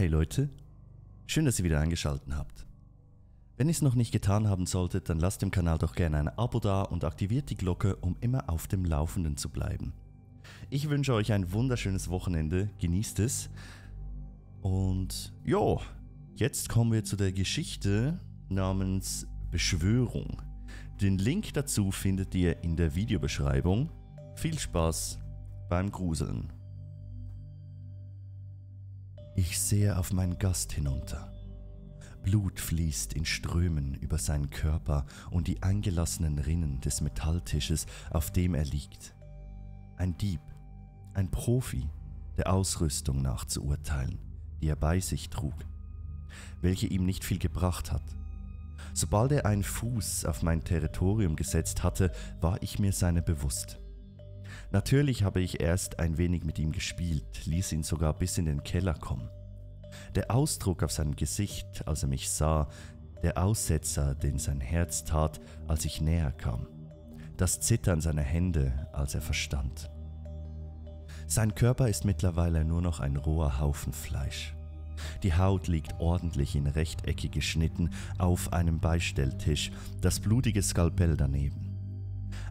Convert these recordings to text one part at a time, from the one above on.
Hey Leute, schön, dass ihr wieder eingeschaltet habt. Wenn ihr es noch nicht getan haben solltet, dann lasst dem Kanal doch gerne ein Abo da und aktiviert die Glocke, um immer auf dem Laufenden zu bleiben. Ich wünsche euch ein wunderschönes Wochenende, genießt es. Und ja, jetzt kommen wir zu der Geschichte namens Beschwörung. Den Link dazu findet ihr in der Videobeschreibung. Viel Spaß beim Gruseln. Ich sehe auf meinen Gast hinunter. Blut fließt in Strömen über seinen Körper und die eingelassenen Rinnen des Metalltisches, auf dem er liegt. Ein Dieb, ein Profi, der Ausrüstung nach zu urteilen, die er bei sich trug, welche ihm nicht viel gebracht hat. Sobald er einen Fuß auf mein Territorium gesetzt hatte, war ich mir seiner bewusst. Natürlich habe ich erst ein wenig mit ihm gespielt, ließ ihn sogar bis in den Keller kommen. Der Ausdruck auf seinem Gesicht, als er mich sah, der Aussetzer, den sein Herz tat, als ich näher kam, das Zittern seiner Hände, als er verstand. Sein Körper ist mittlerweile nur noch ein roher Haufen Fleisch. Die Haut liegt ordentlich in Rechtecke geschnitten auf einem Beistelltisch, das blutige Skalpell daneben.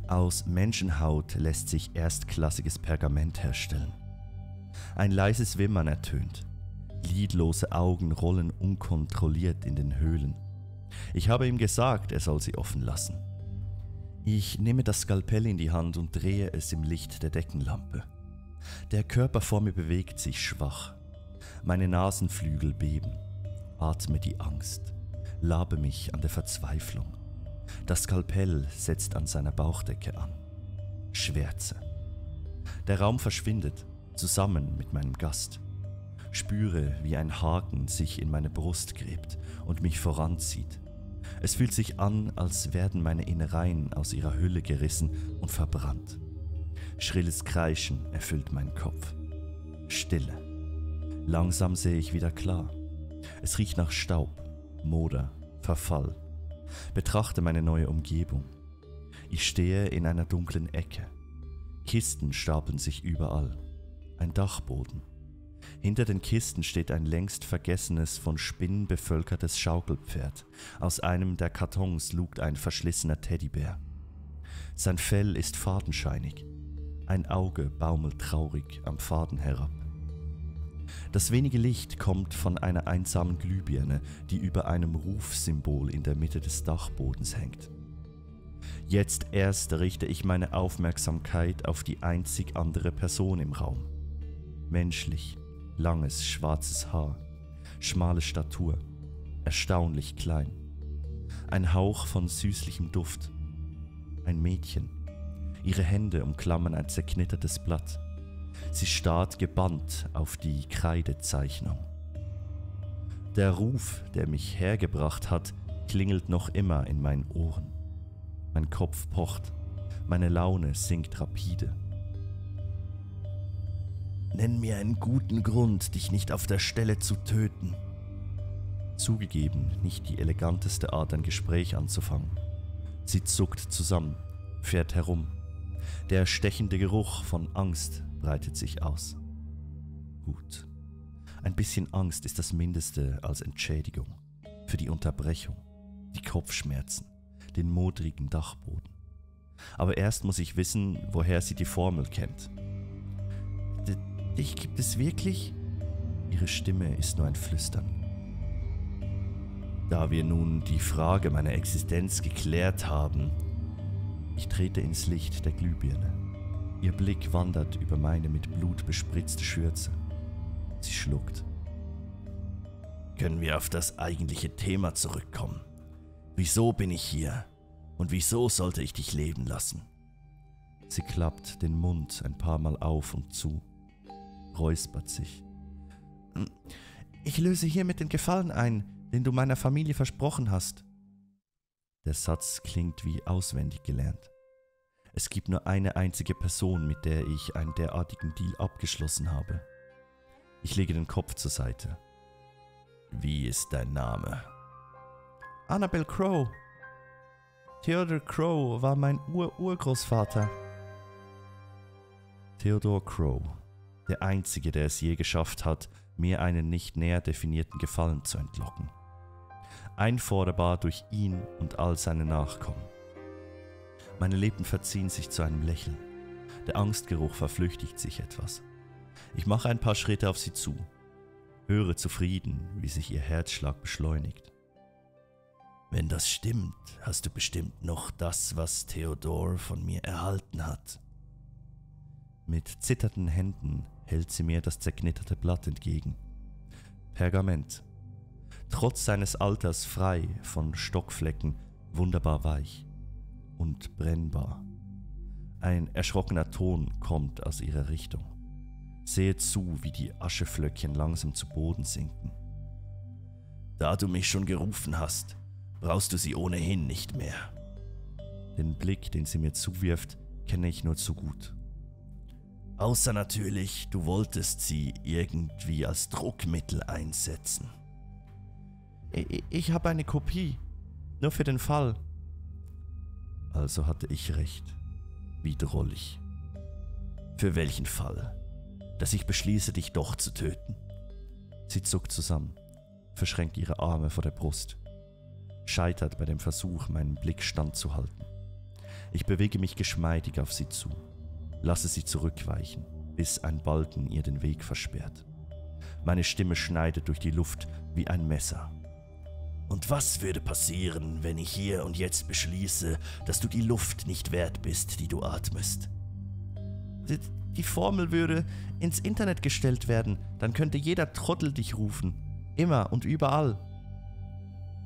Aus Menschenhaut lässt sich erstklassiges Pergament herstellen. Ein leises Wimmern ertönt. Lidlose Augen rollen unkontrolliert in den Höhlen. Ich habe ihm gesagt, er soll sie offen lassen. Ich nehme das Skalpell in die Hand und drehe es im Licht der Deckenlampe. Der Körper vor mir bewegt sich schwach. Meine Nasenflügel beben. Atme die Angst. Labe mich an der Verzweiflung. Das Skalpell setzt an seiner Bauchdecke an. Schwärze. Der Raum verschwindet, zusammen mit meinem Gast. Spüre, wie ein Haken sich in meine Brust gräbt und mich voranzieht. Es fühlt sich an, als werden meine Innereien aus ihrer Hülle gerissen und verbrannt. Schrilles Kreischen erfüllt meinen Kopf. Stille. Langsam sehe ich wieder klar. Es riecht nach Staub, Moder, Verfall betrachte meine neue Umgebung. Ich stehe in einer dunklen Ecke. Kisten stapeln sich überall. Ein Dachboden. Hinter den Kisten steht ein längst vergessenes, von Spinnen bevölkertes Schaukelpferd. Aus einem der Kartons lugt ein verschlissener Teddybär. Sein Fell ist fadenscheinig. Ein Auge baumelt traurig am Faden herab. Das wenige Licht kommt von einer einsamen Glühbirne, die über einem Rufsymbol in der Mitte des Dachbodens hängt. Jetzt erst richte ich meine Aufmerksamkeit auf die einzig andere Person im Raum. Menschlich, langes schwarzes Haar, schmale Statur, erstaunlich klein. Ein Hauch von süßlichem Duft. Ein Mädchen. Ihre Hände umklammern ein zerknittertes Blatt. Sie starrt gebannt auf die Kreidezeichnung. Der Ruf, der mich hergebracht hat, klingelt noch immer in meinen Ohren. Mein Kopf pocht, meine Laune sinkt rapide. Nenn mir einen guten Grund, dich nicht auf der Stelle zu töten. Zugegeben, nicht die eleganteste Art, ein Gespräch anzufangen. Sie zuckt zusammen, fährt herum. Der stechende Geruch von Angst breitet sich aus. Gut. Ein bisschen Angst ist das Mindeste als Entschädigung für die Unterbrechung, die Kopfschmerzen, den modrigen Dachboden. Aber erst muss ich wissen, woher sie die Formel kennt. D dich gibt es wirklich? Ihre Stimme ist nur ein Flüstern. Da wir nun die Frage meiner Existenz geklärt haben, ich trete ins Licht der Glühbirne. Ihr Blick wandert über meine mit Blut bespritzte Schürze. Sie schluckt. Können wir auf das eigentliche Thema zurückkommen? Wieso bin ich hier? Und wieso sollte ich dich leben lassen? Sie klappt den Mund ein paar Mal auf und zu, räuspert sich. Ich löse hiermit den Gefallen ein, den du meiner Familie versprochen hast. Der Satz klingt wie auswendig gelernt. Es gibt nur eine einzige Person, mit der ich einen derartigen Deal abgeschlossen habe. Ich lege den Kopf zur Seite. Wie ist dein Name? Annabel Crow. Theodore Crow war mein Ur-Urgroßvater. Theodore Crow, Der einzige, der es je geschafft hat, mir einen nicht näher definierten Gefallen zu entlocken. Einforderbar durch ihn und all seine Nachkommen. Meine Lippen verziehen sich zu einem Lächeln. Der Angstgeruch verflüchtigt sich etwas. Ich mache ein paar Schritte auf sie zu, höre zufrieden, wie sich ihr Herzschlag beschleunigt. Wenn das stimmt, hast du bestimmt noch das, was Theodor von mir erhalten hat. Mit zitternden Händen hält sie mir das zerknitterte Blatt entgegen. Pergament. Trotz seines Alters frei von Stockflecken, wunderbar weich und brennbar. Ein erschrockener Ton kommt aus ihrer Richtung. Sehe zu, wie die Ascheflöckchen langsam zu Boden sinken. Da du mich schon gerufen hast, brauchst du sie ohnehin nicht mehr. Den Blick, den sie mir zuwirft, kenne ich nur zu gut. Außer natürlich, du wolltest sie irgendwie als Druckmittel einsetzen. Ich, ich habe eine Kopie, nur für den Fall. Also hatte ich recht. Wie drollig. Für welchen Fall? Dass ich beschließe, dich doch zu töten. Sie zuckt zusammen, verschränkt ihre Arme vor der Brust scheitert bei dem Versuch, meinen Blick standzuhalten. Ich bewege mich geschmeidig auf sie zu, lasse sie zurückweichen, bis ein Balken ihr den Weg versperrt. Meine Stimme schneidet durch die Luft wie ein Messer. Und was würde passieren, wenn ich hier und jetzt beschließe, dass du die Luft nicht wert bist, die du atmest? Die, Formel würde ins Internet gestellt werden, dann könnte jeder Trottel dich rufen. Immer und überall.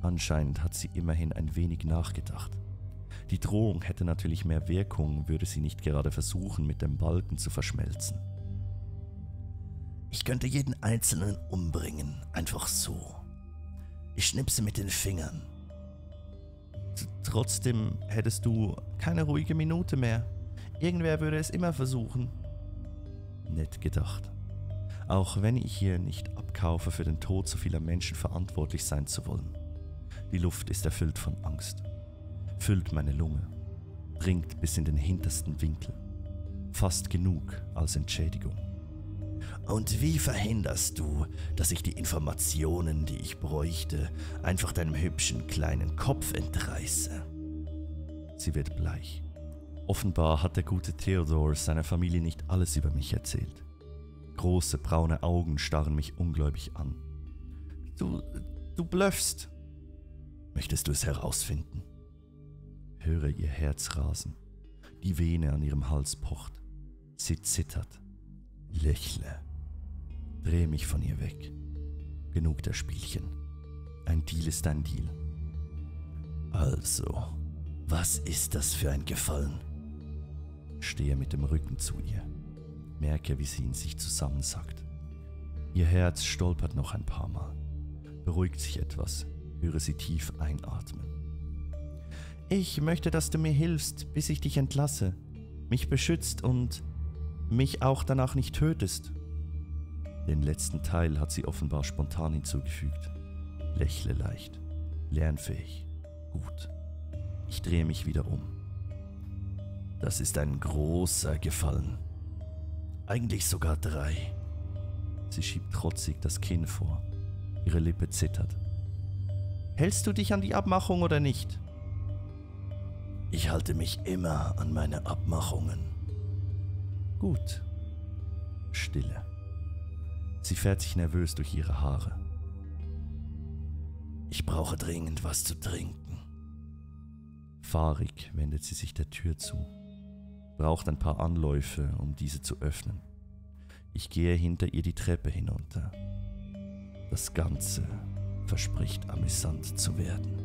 Anscheinend hat sie immerhin ein wenig nachgedacht. Die Drohung hätte natürlich mehr Wirkung, würde sie nicht gerade versuchen, mit dem Balken zu verschmelzen. Ich könnte jeden Einzelnen umbringen, einfach so. Ich schnipse mit den Fingern. Trotzdem hättest du keine ruhige Minute mehr. Irgendwer würde es immer versuchen. Nett gedacht. Auch wenn ich hier nicht abkaufe, für den Tod so vieler Menschen verantwortlich sein zu wollen. Die Luft ist erfüllt von Angst, füllt meine Lunge, dringt bis in den hintersten Winkel. Fast genug als Entschädigung. Und wie verhinderst du, dass ich die Informationen, die ich bräuchte, einfach deinem hübschen kleinen Kopf entreiße? Sie wird bleich. Offenbar hat der gute Theodor seiner Familie nicht alles über mich erzählt. Große braune Augen starren mich ungläubig an. Du, du blöffst, Möchtest du es herausfinden? Höre ihr Herz rasen. Die Vene an ihrem Hals pocht. Sie zittert. Lächle. Dreh mich von ihr weg. Genug der Spielchen. Ein Deal ist ein Deal. Also, was ist das für ein Gefallen? Stehe mit dem Rücken zu ihr. Merke, wie sie in sich zusammensackt. Ihr Herz stolpert noch ein paar Mal, beruhigt sich etwas, höre sie tief einatmen. Ich möchte, dass du mir hilfst, bis ich dich entlasse, mich beschützt und mich auch danach nicht tötest. Den letzten Teil hat sie offenbar spontan hinzugefügt. Lächle leicht, lernfähig, gut. Ich drehe mich wieder um. Das ist ein großer Gefallen. Eigentlich sogar drei. Sie schiebt trotzig das Kinn vor. Ihre Lippe zittert. Hältst du dich an die Abmachung oder nicht? Ich halte mich immer an meine Abmachungen. Gut. Stille. Sie fährt sich nervös durch ihre Haare. Ich brauche dringend was zu trinken. Fahrig wendet sie sich der Tür zu, braucht ein paar Anläufe, um diese zu öffnen. Ich gehe hinter ihr die Treppe hinunter. Das Ganze verspricht amüsant zu werden.